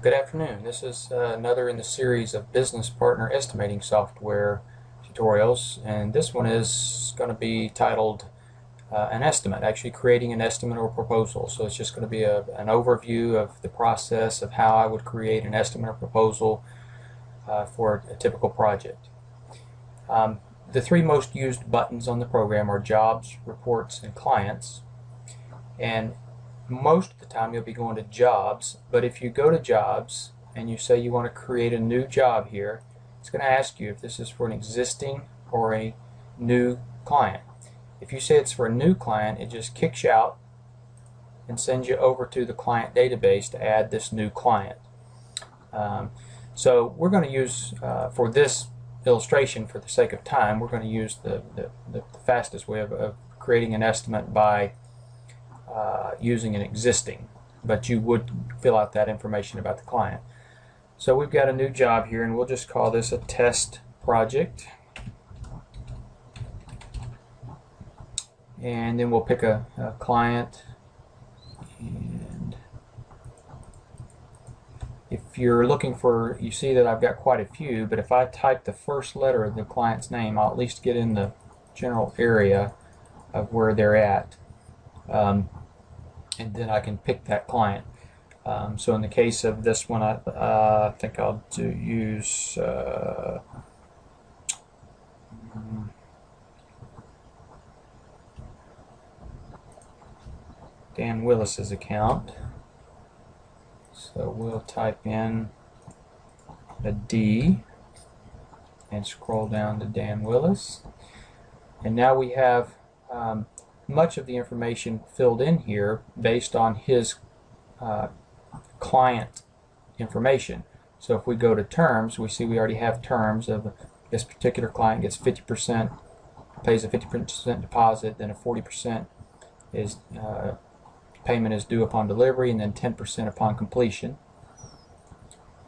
Good afternoon. This is uh, another in the series of business partner estimating software tutorials and this one is going to be titled uh, an estimate, actually creating an estimate or proposal. So it's just going to be a, an overview of the process of how I would create an estimate or proposal uh, for a typical project. Um, the three most used buttons on the program are Jobs, Reports, and Clients. And most of the time you'll be going to Jobs, but if you go to Jobs and you say you want to create a new job here, it's going to ask you if this is for an existing or a new client. If you say it's for a new client, it just kicks you out and sends you over to the client database to add this new client. Um, so we're going to use, uh, for this illustration, for the sake of time, we're going to use the, the, the fastest way of, of, creating an estimate by uh, using an existing. But you would fill out that information about the client. So we've got a new job here, and we'll just call this a test project. And then we'll pick a, a client and if you're looking for, you see that I've got quite a few, but if I type the first letter of the client's name, I'll at least get in the general area of where they're at. Um, and then I can pick that client. Um, so in the case of this one, I uh, think I'll do use uh, Dan Willis's account. So we'll type in a D and scroll down to Dan Willis. And now we have um, much of the information filled in here based on his uh, client information. So if we go to terms, we see we already have terms of this particular client gets 50%, pays a 50% deposit, then a 40% is uh, payment is due upon delivery, and then 10% upon completion.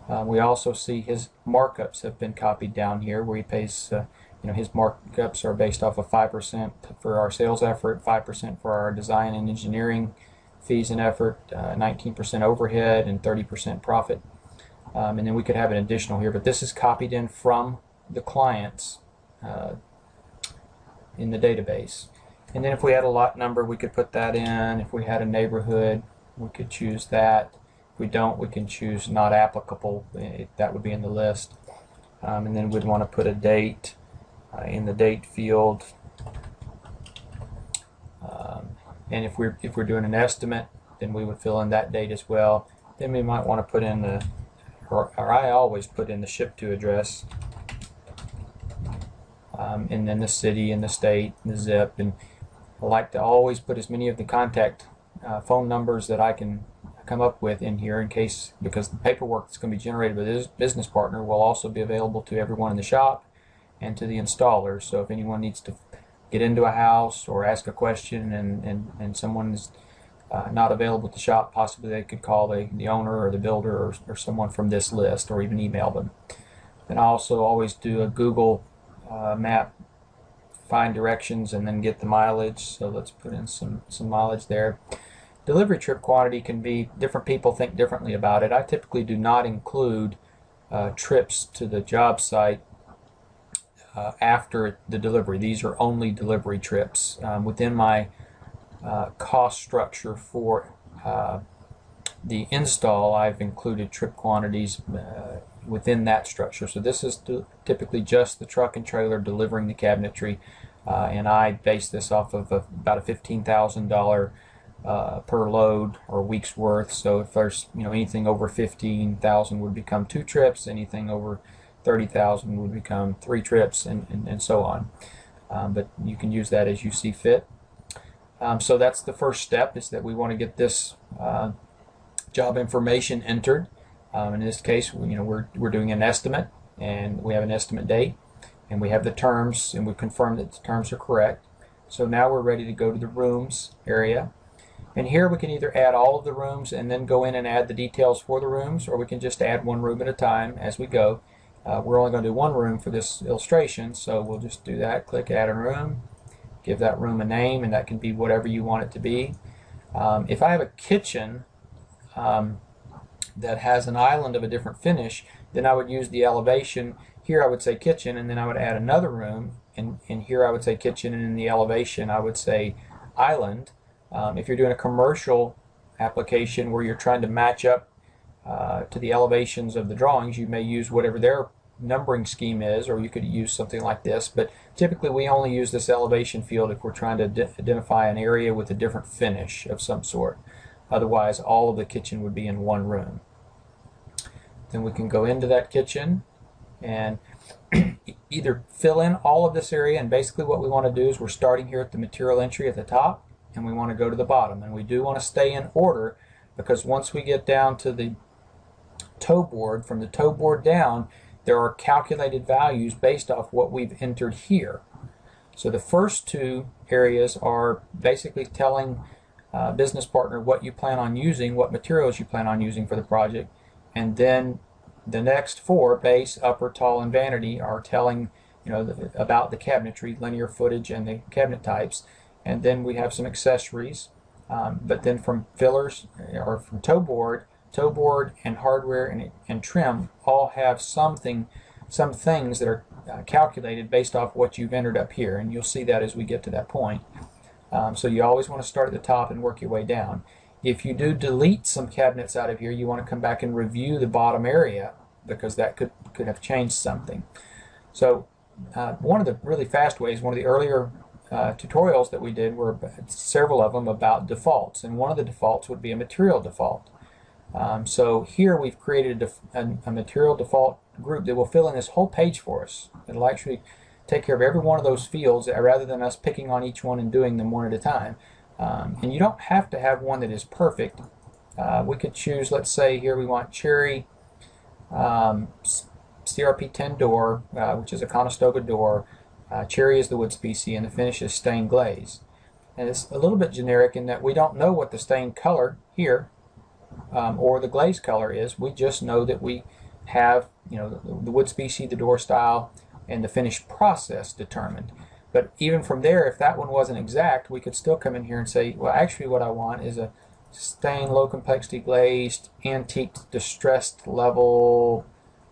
Uh, we also see his markups have been copied down here, where he pays, uh, you know, his markups are based off of 5% for our sales effort, 5% for our design and engineering fees and effort, 19% uh, overhead, and 30% profit. Um, and then we could have an additional here, but this is copied in from the clients uh, in the database. And then if we had a lot number, we could put that in. If we had a neighborhood, we could choose that. If we don't, we can choose not applicable. That would be in the list. Um, and then we'd want to put a date uh, in the date field. Um, and if we're if we're doing an estimate, then we would fill in that date as well. Then we might want to put in the, or, or I always put in the ship to address, um, and then the city and the state and the zip. And I like to always put as many of the contact uh, phone numbers that I can come up with in here in case, because the paperwork that's going to be generated by this business partner will also be available to everyone in the shop and to the installers. So if anyone needs to get into a house or ask a question and, and, and someone is uh, not available at the shop, possibly they could call the, the owner or the builder or, or someone from this list or even email them. Then I also always do a Google uh, map, find directions and then get the mileage. So let's put in some, some mileage there. Delivery trip quantity can be, different people think differently about it. I typically do not include uh, trips to the job site uh, after the delivery. These are only delivery trips. Um, within my uh, cost structure for uh, the install, I've included trip quantities uh, within that structure. So this is typically just the truck and trailer delivering the cabinetry, uh, and I base this off of a, about a $15,000 uh, per load or week's worth. So if there's you know anything over 15,000 would become two trips, anything over 30,000 would become three trips and, and, and so on. Um, but you can use that as you see fit. Um, so that's the first step is that we want to get this uh, job information entered. Um, in this case, you know, we're, we're doing an estimate and we have an estimate date and we have the terms and we confirm that the terms are correct. So now we're ready to go to the rooms area. And here we can either add all of the rooms and then go in and add the details for the rooms or we can just add one room at a time as we go. Uh, we're only going to do one room for this illustration, so we'll just do that. Click Add a Room, give that room a name, and that can be whatever you want it to be. Um, if I have a kitchen, um, that has an island of a different finish, then I would use the elevation. Here I would say kitchen, and then I would add another room, and, and here I would say kitchen, and in the elevation I would say island. Um, if you're doing a commercial application where you're trying to match up uh, to the elevations of the drawings, you may use whatever their numbering scheme is, or you could use something like this. But typically, we only use this elevation field if we're trying to identify an area with a different finish of some sort. Otherwise, all of the kitchen would be in one room. Then we can go into that kitchen and either fill in all of this area, and basically what we want to do is we're starting here at the material entry at the top, and we want to go to the bottom. And we do want to stay in order because once we get down to the toe board, from the toe board down, there are calculated values based off what we've entered here. So the first two areas are basically telling uh, business partner what you plan on using, what materials you plan on using for the project, and then the next four, base, upper, tall, and vanity, are telling you know the, about the cabinetry, linear footage, and the cabinet types. And then we have some accessories. Um, but then from fillers or from toe board, toe board and hardware and, and trim all have something, some things that are uh, calculated based off what you've entered up here. And you'll see that as we get to that point. Um, so you always want to start at the top and work your way down. If you do delete some cabinets out of here, you want to come back and review the bottom area because that could, could have changed something. So uh, one of the really fast ways, one of the earlier uh, tutorials that we did were several of them about defaults, and one of the defaults would be a material default. Um, so here we've created a, a, a, material default group that will fill in this whole page for us. It'll actually take care of every one of those fields uh, rather than us picking on each one and doing them one at a time. Um, and you don't have to have one that is perfect. Uh, we could choose, let's say here we want cherry um, CRP 10 door, uh, which is a Conestoga door. Uh, cherry is the wood species, and the finish is stained glaze. And it's a little bit generic in that we don't know what the stained color here um, or the glaze color is. We just know that we have, you know, the, the wood species, the door style, and the finish process determined. But even from there, if that one wasn't exact, we could still come in here and say, well, actually what I want is a stained low complexity glazed antique distressed level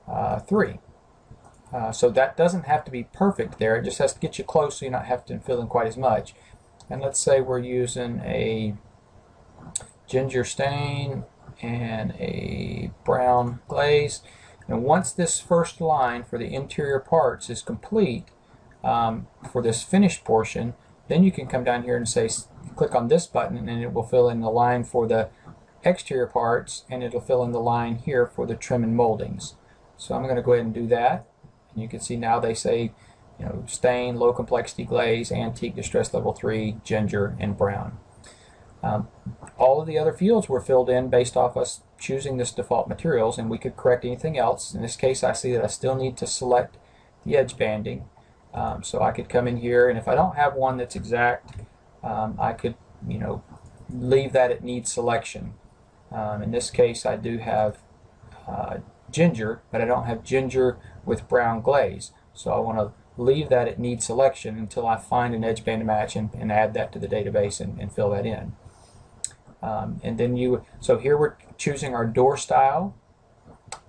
uh, 3. Uh, so that doesn't have to be perfect there. It just has to get you close so you're not having to fill in quite as much. And let's say we're using a ginger stain and a brown glaze. And once this first line for the interior parts is complete um, for this finished portion, then you can come down here and say, click on this button and it will fill in the line for the exterior parts and it'll fill in the line here for the trim and moldings. So I'm going to go ahead and do that. And you can see now they say, you know, stain, low complexity glaze, antique, distress level 3, ginger, and brown. Um, all of the other fields were filled in based off us choosing this default materials and we could correct anything else. In this case I see that I still need to select the edge banding. Um, so I could come in here and if I don't have one that's exact um, I could you know leave that it needs selection. Um, in this case I do have uh, ginger but I don't have ginger with brown glaze. So I want to leave that it needs selection until I find an edge band match and, and add that to the database and, and fill that in. Um, and then you, so here we're choosing our door style,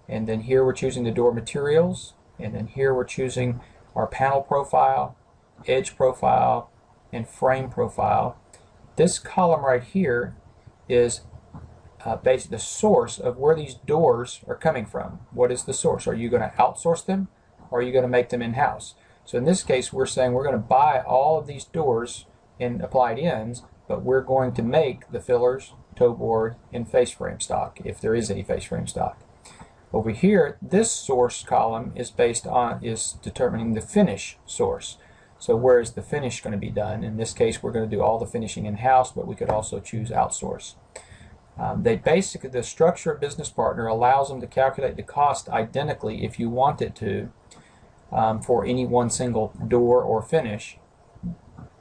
and then here we're choosing the door materials, and then here we're choosing our panel profile, edge profile, and frame profile. This column right here is uh, basically the source of where these doors are coming from. What is the source? Are you going to outsource them, or are you going to make them in-house? So in this case, we're saying we're going to buy all of these doors in applied ends, but we're going to make the fillers, toe board, and face frame stock, if there is any face frame stock. Over here, this source column is based on, is determining the finish source. So where is the finish going to be done? In this case, we're going to do all the finishing in-house, but we could also choose outsource. Um, they basically, the structure of business partner allows them to calculate the cost identically if you want it to um, for any one single door or finish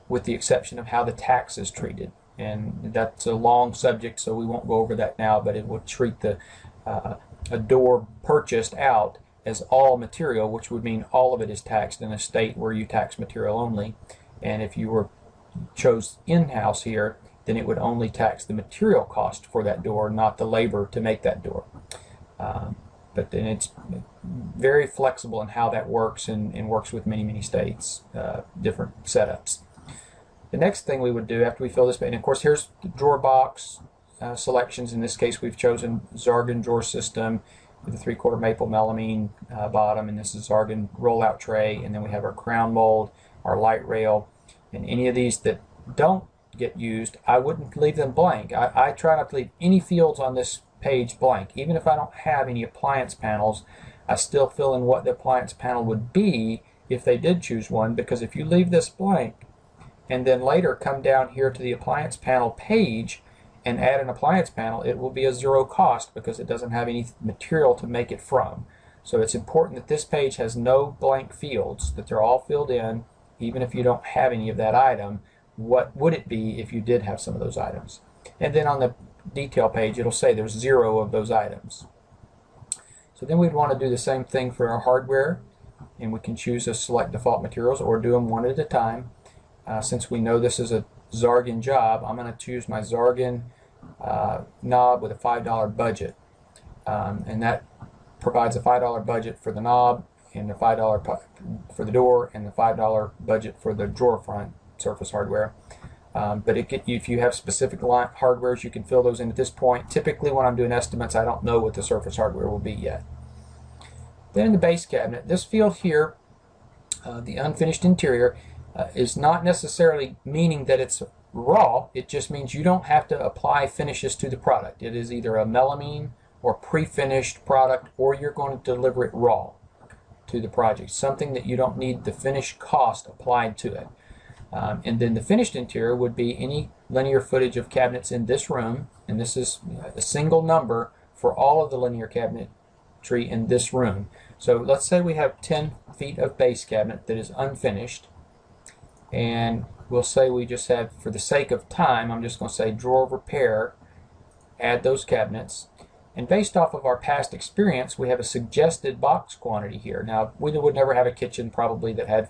with the exception of how the tax is treated. And that's a long subject, so we won't go over that now, but it will treat the uh, a door purchased out as all material, which would mean all of it is taxed in a state where you tax material only. And if you were chose in-house here, then it would only tax the material cost for that door, not the labor to make that door. Um, but then it's very flexible in how that works and, and works with many, many states, uh, different setups. The next thing we would do after we fill this, and of course here's the drawer box uh, selections. In this case we've chosen Zargen drawer system with a three-quarter maple melamine uh, bottom, and this is Zargen rollout tray, and then we have our crown mold, our light rail, and any of these that don't get used, I wouldn't leave them blank. I, I try not to leave any fields on this page blank. Even if I don't have any appliance panels, I still fill in what the appliance panel would be if they did choose one, because if you leave this blank, and then later come down here to the appliance panel page and add an appliance panel, it will be a zero cost because it doesn't have any material to make it from. So it's important that this page has no blank fields, that they're all filled in, even if you don't have any of that item. What would it be if you did have some of those items? And then on the detail page, it'll say there's zero of those items. So then we'd want to do the same thing for our hardware, and we can choose to select default materials or do them one at a time. Uh, since we know this is a Zargen job, I'm going to choose my Zargen uh, knob with a $5 budget. Um, and that provides a $5 budget for the knob and the $5 for the door and the $5 budget for the drawer front surface hardware. Um, but it, if you have specific hardwares, you can fill those in at this point. Typically, when I'm doing estimates, I don't know what the surface hardware will be yet. Then in the base cabinet. This field here, uh, the unfinished interior, uh, is not necessarily meaning that it's raw. It just means you don't have to apply finishes to the product. It is either a melamine or pre-finished product, or you're going to deliver it raw to the project. Something that you don't need the finished cost applied to it. Um, and then the finished interior would be any linear footage of cabinets in this room, and this is a single number for all of the linear cabinetry in this room. So let's say we have 10 feet of base cabinet that is unfinished, and we'll say we just have, for the sake of time, I'm just going to say drawer repair, add those cabinets, and based off of our past experience, we have a suggested box quantity here. Now, we would never have a kitchen probably that had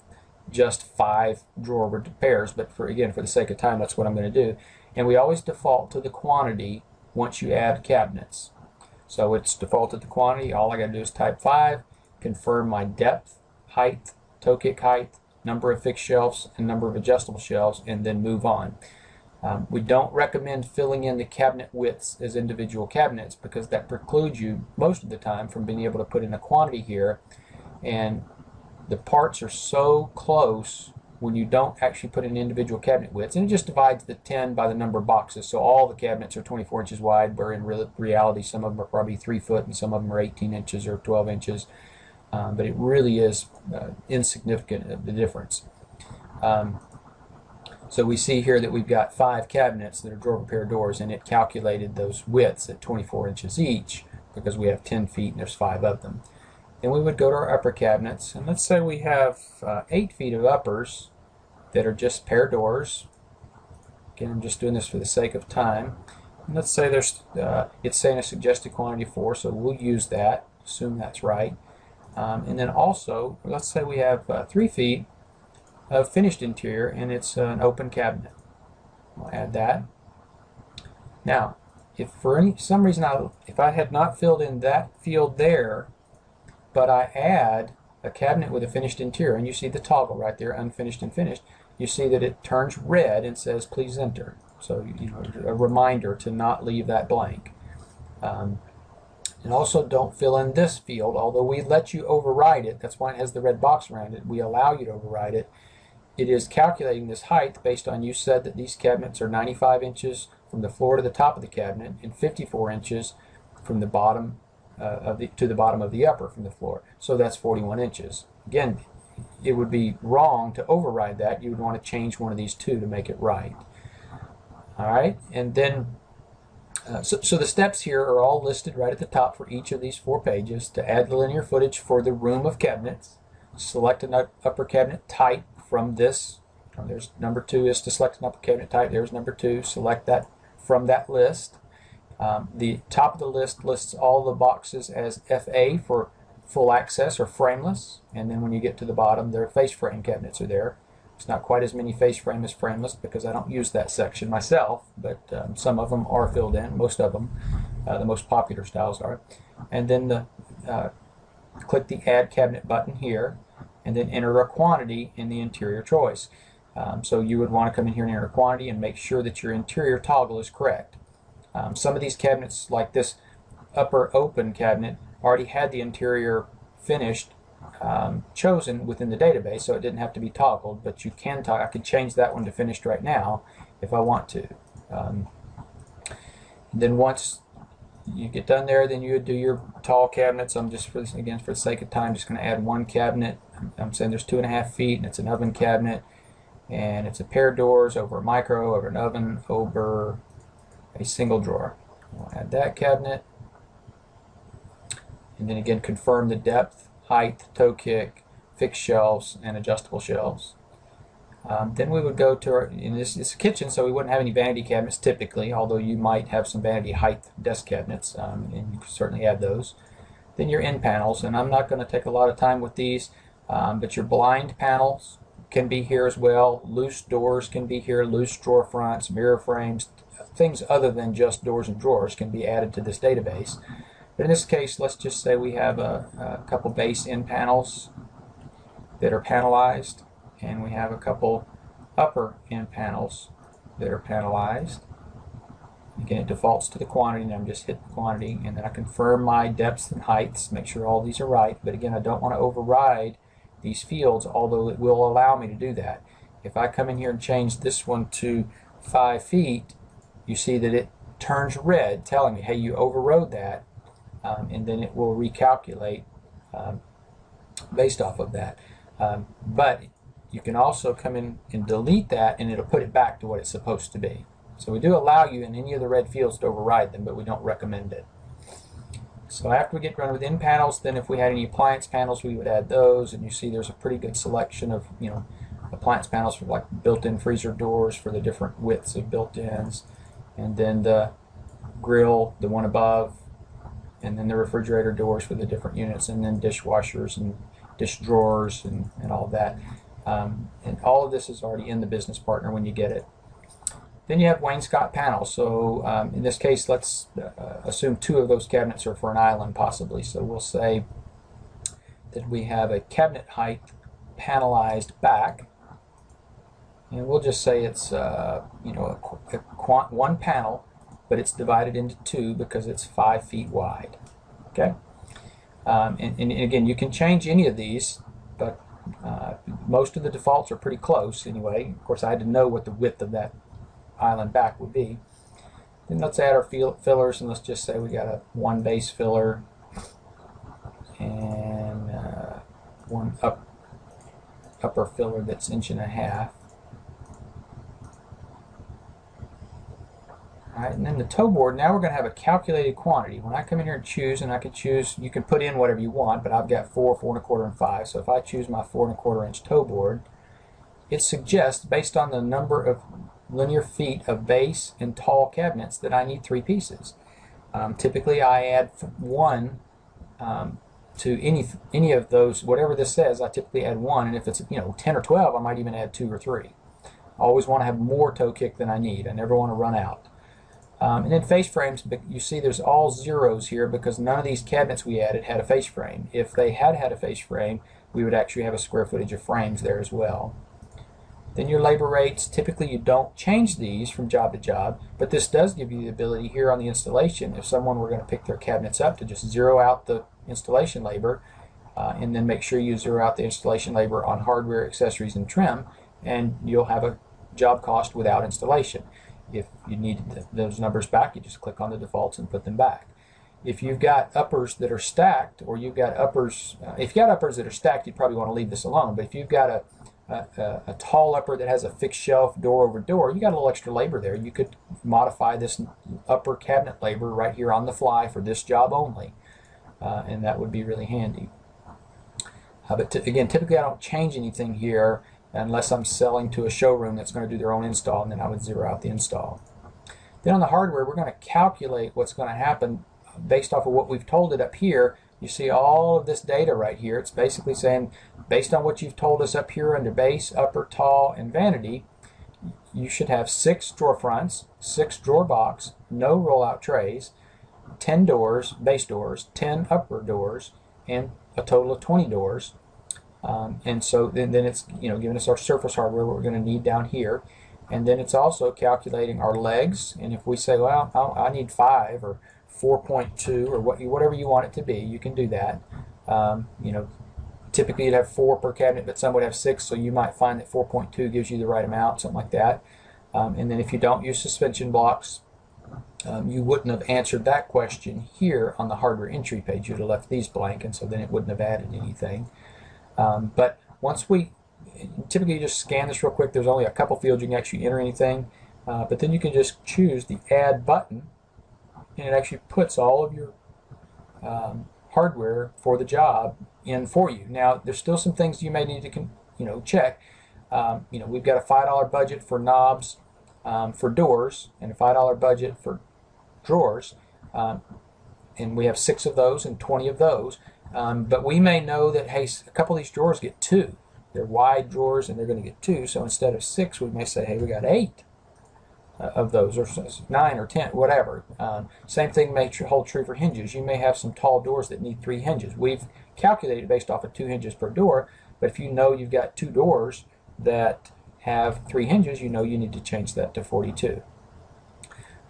just five drawer repairs but for again, for the sake of time, that's what I'm going to do. And we always default to the quantity once you add cabinets. So it's defaulted to quantity. All I got to do is type 5, confirm my depth, height, toe kick height, number of fixed shelves, and number of adjustable shelves, and then move on. Um, we don't recommend filling in the cabinet widths as individual cabinets because that precludes you most of the time from being able to put in a quantity here and the parts are so close when you don't actually put in individual cabinet widths. And it just divides the 10 by the number of boxes. So all the cabinets are 24 inches wide, where in re reality some of them are probably 3 foot and some of them are 18 inches or 12 inches. Um, but it really is uh, insignificant, of the difference. Um, so we see here that we've got five cabinets that are drawer repair doors, and it calculated those widths at 24 inches each because we have 10 feet and there's five of them. Then we would go to our upper cabinets, and let's say we have uh, 8 feet of uppers that are just pair doors. Again, I'm just doing this for the sake of time. And let's say there's uh, it's saying a suggested quantity 4, so we'll use that, assume that's right. Um, and then also, let's say we have uh, 3 feet of finished interior, and it's an open cabinet. We'll add that. Now, if for any some reason I, if I had not filled in that field there, but I add a cabinet with a finished interior, and you see the toggle right there, unfinished and finished, you see that it turns red and says please enter. So, you know, a reminder to not leave that blank. Um, and also don't fill in this field, although we let you override it, that's why it has the red box around it, we allow you to override it. It is calculating this height based on you said that these cabinets are 95 inches from the floor to the top of the cabinet and 54 inches from the bottom uh, of the, to the bottom of the upper from the floor. So that's 41 inches. Again, it would be wrong to override that. You would want to change one of these two to make it right. All right, and then, uh, so, so the steps here are all listed right at the top for each of these four pages. To add the linear footage for the room of cabinets, select an upper cabinet type from this. There's number two is to select an upper cabinet type. There's number two. Select that from that list. Um, the top of the list lists all the boxes as FA for full access or frameless, and then when you get to the bottom, their face frame cabinets are there. It's not quite as many face frame as frameless because I don't use that section myself, but um, some of them are filled in, most of them, uh, the most popular styles are. And then the, uh, click the Add Cabinet button here, and then enter a quantity in the interior choice. Um, so you would want to come in here and enter a quantity and make sure that your interior toggle is correct. Um, some of these cabinets, like this upper open cabinet, already had the interior finished um, chosen within the database, so it didn't have to be toggled, but you can. I could change that one to finished right now if I want to. Um, then once you get done there, then you would do your tall cabinets. I'm just, for again, for the sake of time, just going to add one cabinet. I'm saying there's two and a half feet, and it's an oven cabinet, and it's a pair of doors over a micro, over an oven, over a single drawer. We'll add that cabinet, and then again confirm the depth height, toe kick, fixed shelves, and adjustable shelves. Um, then we would go to our, in this, kitchen, so we wouldn't have any vanity cabinets typically, although you might have some vanity height desk cabinets, um, and you certainly add those. Then your end panels, and I'm not going to take a lot of time with these, um, but your blind panels can be here as well. Loose doors can be here, loose drawer fronts, mirror frames, things other than just doors and drawers can be added to this database. But in this case, let's just say we have a, a couple base end panels that are panelized, and we have a couple upper end panels that are panelized. Again, it defaults to the quantity, and I'm just hit the quantity, and then I confirm my depths and heights, make sure all these are right. But again, I don't want to override these fields, although it will allow me to do that. If I come in here and change this one to 5 feet, you see that it turns red, telling me, hey, you overrode that um, and then it will recalculate um, based off of that. Um, but you can also come in and delete that and it'll put it back to what it's supposed to be. So we do allow you in any of the red fields to override them, but we don't recommend it. So after we get run with in panels, then if we had any appliance panels, we would add those. And you see there's a pretty good selection of, you know, appliance panels for like built-in freezer doors for the different widths of built-ins. And then the grill, the one above, and then the refrigerator doors for the different units, and then dishwashers and dish drawers and, and all that. Um, and all of this is already in the business partner when you get it. Then you have wainscot panels. So um, in this case, let's uh, assume two of those cabinets are for an island possibly. So we'll say that we have a cabinet height panelized back. And we'll just say it's uh, you know a, a quant, one panel but it's divided into two because it's five feet wide. Okay, um, and, and, again, you can change any of these, but uh, most of the defaults are pretty close anyway. Of course, I had to know what the width of that island back would be. Then let's add our fillers, and let's just say we got a one base filler and uh, one up upper filler that's inch and a half. Right, and then the toe board, now we're going to have a calculated quantity. When I come in here and choose, and I can choose, you can put in whatever you want, but I've got four, four and a quarter, and five. So if I choose my four and a quarter inch toe board, it suggests, based on the number of linear feet of base and tall cabinets, that I need three pieces. Um, typically, I add one um, to any any of those, whatever this says, I typically add one, and if it's you know 10 or 12, I might even add two or three. I always want to have more toe kick than I need. I never want to run out. Um, and then face frames, you see there's all zeros here because none of these cabinets we added had a face frame. If they had had a face frame, we would actually have a square footage of frames there as well. Then your labor rates, typically you don't change these from job to job, but this does give you the ability here on the installation, if someone were going to pick their cabinets up, to just zero out the installation labor, uh, and then make sure you zero out the installation labor on hardware, accessories, and trim, and you'll have a job cost without installation. If you need those numbers back, you just click on the defaults and put them back. If you've got uppers that are stacked, or you've got uppers, uh, if you've got uppers that are stacked, you'd probably want to leave this alone. But if you've got a, a, a, tall upper that has a fixed shelf door over door, you got a little extra labor there. You could modify this upper cabinet labor right here on the fly for this job only, uh, and that would be really handy. Uh, but again, typically I don't change anything here unless I'm selling to a showroom that's going to do their own install, and then I would zero out the install. Then on the hardware, we're going to calculate what's going to happen based off of what we've told it up here you see all of this data right here. It's basically saying, based on what you've told us up here under base, upper, tall, and vanity, you should have six drawer fronts, six drawer box, no rollout trays, 10 doors, base doors, 10 upper doors, and a total of 20 doors. Um, and so then, then it's you know giving us our surface hardware what we're going to need down here. And then it's also calculating our legs. And if we say, well, I need five or 4.2 or what, whatever you want it to be, you can do that. Um, you know, typically you'd have four per cabinet, but some would have six, so you might find that 4.2 gives you the right amount, something like that. Um, and then if you don't use suspension blocks, um, you wouldn't have answered that question here on the hardware entry page. You'd have left these blank, and so then it wouldn't have added anything. Um, but once we typically you just scan this real quick. There's only a couple fields you can actually enter anything, uh, but then you can just choose the Add button, and it actually puts all of your um, hardware for the job in for you. Now, there's still some things you may need to you know check. Um, you know, we've got a five dollar budget for knobs um, for doors and a five dollar budget for drawers, um, and we have six of those and 20 of those. Um, but we may know that hey, a couple of these drawers get two. They're wide drawers and they're going to get two. So instead of six, we may say, hey, we got eight uh, of those, or nine or ten, whatever. Um, same thing may hold true for hinges. You may have some tall doors that need three hinges. We've calculated based off of two hinges per door, but if you know you've got two doors that have three hinges, you know you need to change that to 42.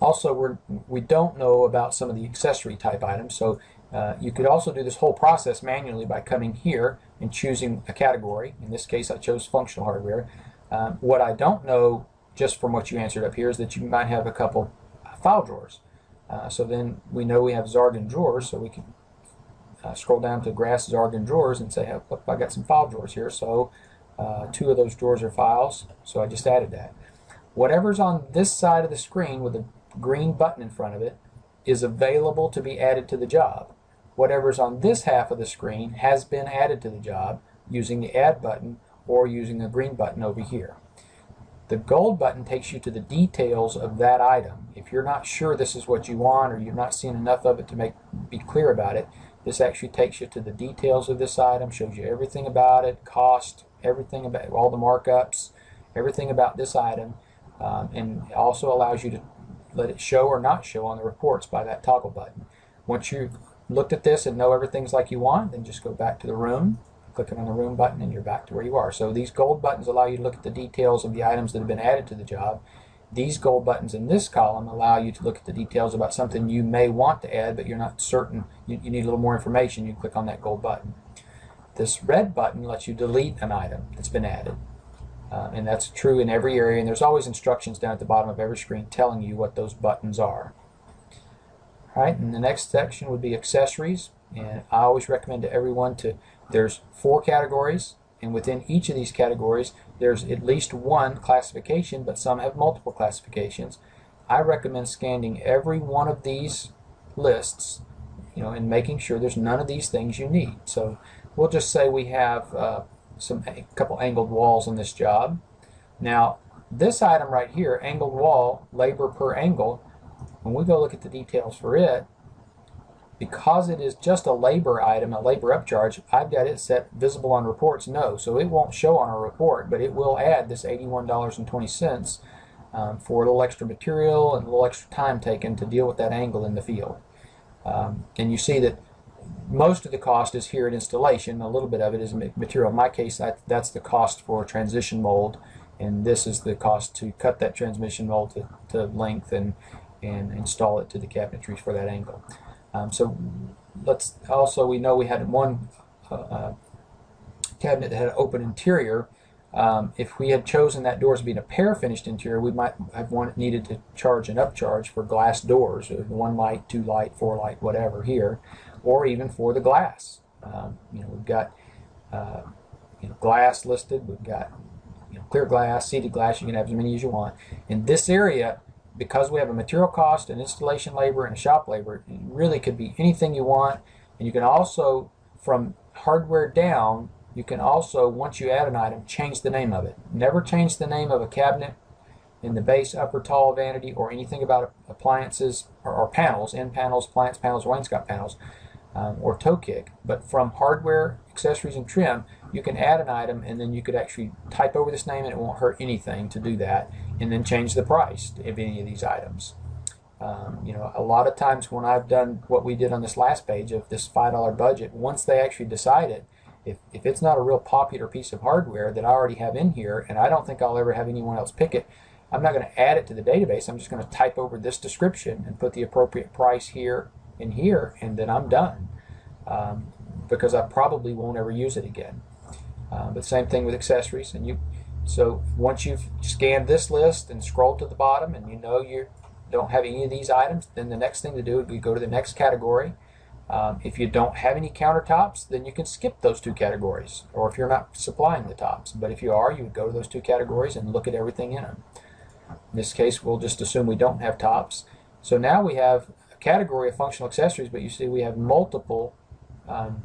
Also, we're, we don't know about some of the accessory type items, so uh, you could also do this whole process manually by coming here and choosing a category. In this case, I chose functional hardware. Um, what I don't know, just from what you answered up here, is that you might have a couple file drawers. Uh, so then we know we have Zargen drawers, so we can uh, scroll down to Grass Zargen drawers and say, hey, look, I got some file drawers here. So uh, two of those drawers are files, so I just added that. Whatever's on this side of the screen with a green button in front of it is available to be added to the job whatever's on this half of the screen has been added to the job using the add button or using the green button over here. The gold button takes you to the details of that item. If you're not sure this is what you want or you've not seen enough of it to make be clear about it, this actually takes you to the details of this item, shows you everything about it, cost, everything about all the markups, everything about this item, um, and also allows you to let it show or not show on the reports by that toggle button. Once you've looked at this and know everything's like you want, then just go back to the room, clicking on the room button, and you're back to where you are. So these gold buttons allow you to look at the details of the items that have been added to the job. These gold buttons in this column allow you to look at the details about something you may want to add, but you're not certain, you, you need a little more information, you click on that gold button. This red button lets you delete an item that's been added. Uh, and that's true in every area, and there's always instructions down at the bottom of every screen telling you what those buttons are. Right, and the next section would be accessories. And I always recommend to everyone to, there's four categories, and within each of these categories, there's at least one classification, but some have multiple classifications. I recommend scanning every one of these lists, you know, and making sure there's none of these things you need. So we'll just say we have uh, some a couple angled walls on this job. Now, this item right here, angled wall, labor per angle, when we go look at the details for it, because it is just a labor item, a labor upcharge, I've got it set visible on reports, no. So it won't show on our report, but it will add this $81.20 um, for a little extra material and a little extra time taken to deal with that angle in the field. Um, and you see that most of the cost is here at installation. A little bit of it is material. In my case, that, that's the cost for a transition mold, and this is the cost to cut that transmission mold to, to length and and install it to the cabinetries for that angle. Um, so let's also, we know we had one uh, uh, cabinet that had an open interior. Um, if we had chosen that door being a pair finished interior, we might have wanted, needed to charge an upcharge for glass doors, one light, two light, four light, whatever here, or even for the glass. Um, you know, we've got uh, you know, glass listed, we've got you know, clear glass, seeded glass, you can have as many as you want. In this area, because we have a material cost, an installation labor, and a shop labor, it really could be anything you want. And you can also, from hardware down, you can also, once you add an item, change the name of it. Never change the name of a cabinet in the base, upper, tall, vanity, or anything about appliances or, or panels, end panels, appliance panels, wainscot panels. um, or toe kick. But from hardware, accessories, and trim, you can add an item and then you could actually type over this name and it won't hurt anything to do that and then change the price of any of these items. Um, you know, a lot of times when I've done what we did on this last page of this $5 budget, once they actually decide it, if, if it's not a real popular piece of hardware that I already have in here and I don't think I'll ever have anyone else pick it, I'm not going to add it to the database. I'm just going to type over this description and put the appropriate price here and here, and then I'm done. Um, because I probably won't ever use it again. Uh, but same thing with accessories. And you, so once you've scanned this list and scrolled to the bottom, and you know you don't have any of these items, then the next thing to do would be go to the next category. Um, if you don't have any countertops, then you can skip those two categories, or if you're not supplying the tops. But if you are, you would go to those two categories and look at everything in them. In this case, we'll just assume we don't have tops. So now we have a category of functional accessories, but you see we have multiple um,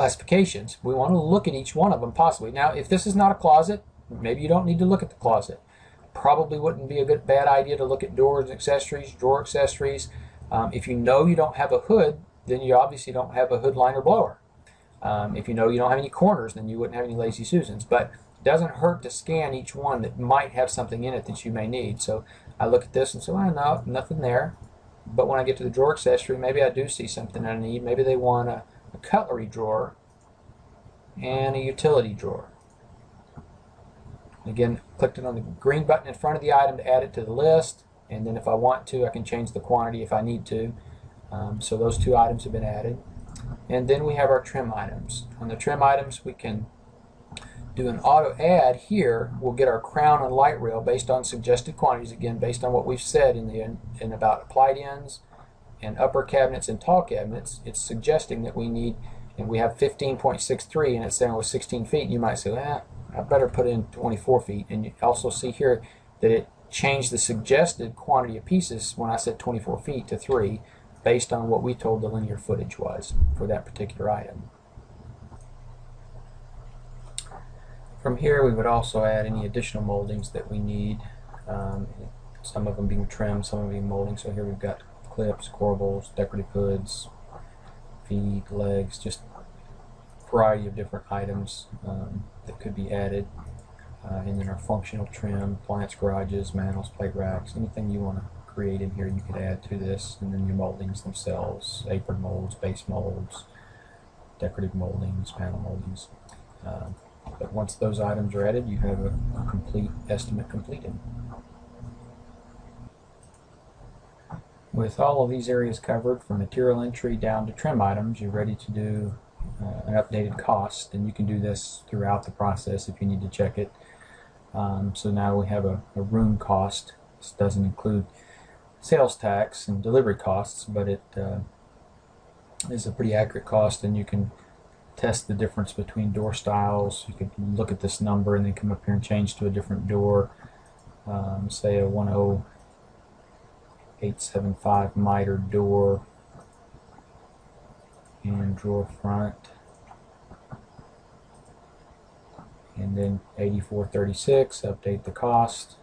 classifications. We want to look at each one of them possibly. Now, if this is not a closet, maybe you don't need to look at the closet. Probably wouldn't be a good bad idea to look at doors and accessories, drawer accessories. Um, if you know you don't have a hood, then you obviously don't have a hood liner blower. Um, if you know you don't have any corners, then you wouldn't have any Lazy Susans. But it doesn't hurt to scan each one that might have something in it that you may need. So I look at this and say, well, no, nothing there. But when I get to the drawer accessory, maybe I do see something I need. Maybe they want a, a cutlery drawer and a utility drawer. Again, clicked it on the green button in front of the item to add it to the list. And then if I want to, I can change the quantity if I need to. Um, so those two items have been added. And then we have our trim items. On the trim items, we can do an auto add here, we'll get our crown and light rail based on suggested quantities, again, based on what we've said in, the, in about applied ends and upper cabinets and tall cabinets. It's suggesting that we need, and we have 15.63 and it's saying with 16 feet, you might say, eh, I better put in 24 feet. And you also see here that it changed the suggested quantity of pieces when I said 24 feet to 3 based on what we told the linear footage was for that particular item. From here we would also add any additional moldings that we need, um, some of them being trim, some of them being molding. So here we've got clips, corbels, decorative hoods, feet, legs, just a variety of different items um, that could be added. Uh, and then our functional trim, appliance garages, mantles, plate racks, anything you want to create in here you could add to this. And then your moldings themselves, apron molds, base molds, decorative moldings, panel moldings. Uh, but once those items are added, you have a, a complete estimate completed. With all of these areas covered, from material entry down to trim items, you're ready to do uh, an updated cost, and you can do this throughout the process if you need to check it. Um, so now we have a, a, room cost. This doesn't include sales tax and delivery costs, but it uh, is a pretty accurate cost, and you can test the difference between door styles. You could look at this number and then come up here and change to a different door. Um, say a 10875 miter door and drawer front. And then 8436, update the cost.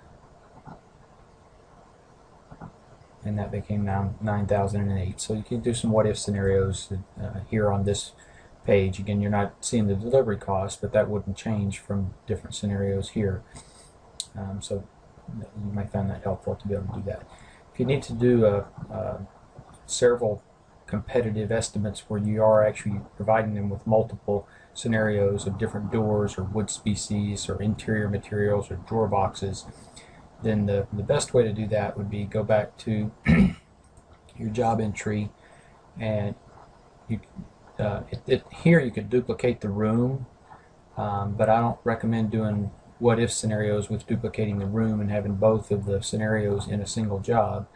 And that became now 9008. So you can do some what if scenarios uh, here on this page. Again, you're not seeing the delivery cost, but that wouldn't change from different scenarios here. Um, so you might find that helpful to be able to do that. If you need to do a, a several competitive estimates where you are actually providing them with multiple scenarios of different doors or wood species or interior materials or drawer boxes, then the, the best way to do that would be go back to your job entry and you uh, it, it, here you could duplicate the room, um, but I don't recommend doing what if scenarios with duplicating the room and having both of the scenarios in a single job.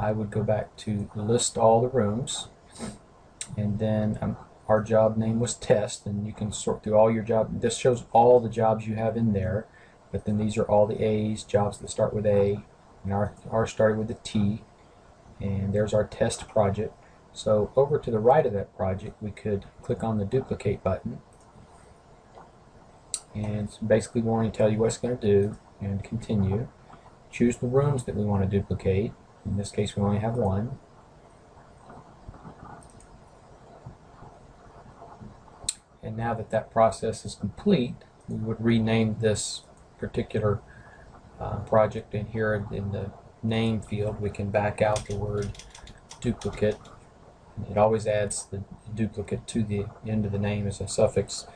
I would go back to list all the rooms, and then um, our job name was test, and you can sort through all your job. This shows all the jobs you have in there, but then these are all the A's, jobs that start with A, and our, our started with a T, and there's our test project. So over to the right of that project, we could click on the duplicate button. And it's basically going to tell you what it's going to do and continue. Choose the rooms that we want to duplicate. In this case, we only have one. And now that that process is complete, we would rename this particular uh, project in here in the name field. We can back out the word duplicate. It always adds the duplicate to the end of the name as a suffix.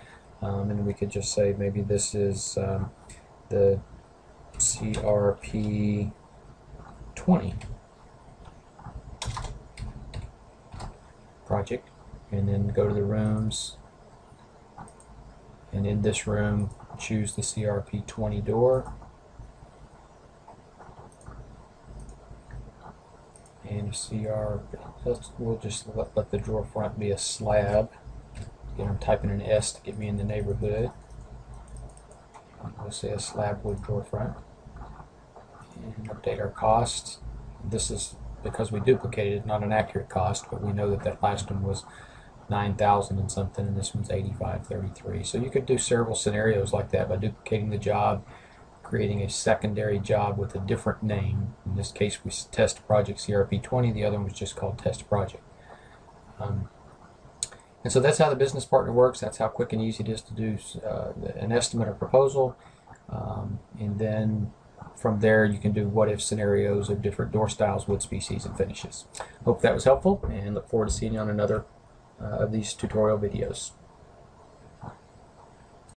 Um, and we could just say maybe this is um, the CRP 20 project. And then go to the rooms. And in this room choose the CRP 20 door. And CR we'll just let, let the drawer front be a slab again I'm typing an S to get me in the neighborhood we'll say a slab wood drawer front and update our costs this is because we duplicated not an accurate cost, but we know that that last one was 9,000 and something, and this one's 8533. So you could do several scenarios like that by duplicating the job, creating a secondary job with a different name. In this case, we test project CRP20. The other one was just called test project. Um, and so that's how the business partner works. That's how quick and easy it is to do uh, an estimate or proposal. Um, and then from there, you can do what if scenarios of different door styles, wood species, and finishes. Hope that was helpful and look forward to seeing you on another uh, of these tutorial videos.